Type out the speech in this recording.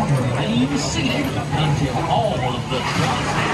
remain seated until all of the traffic.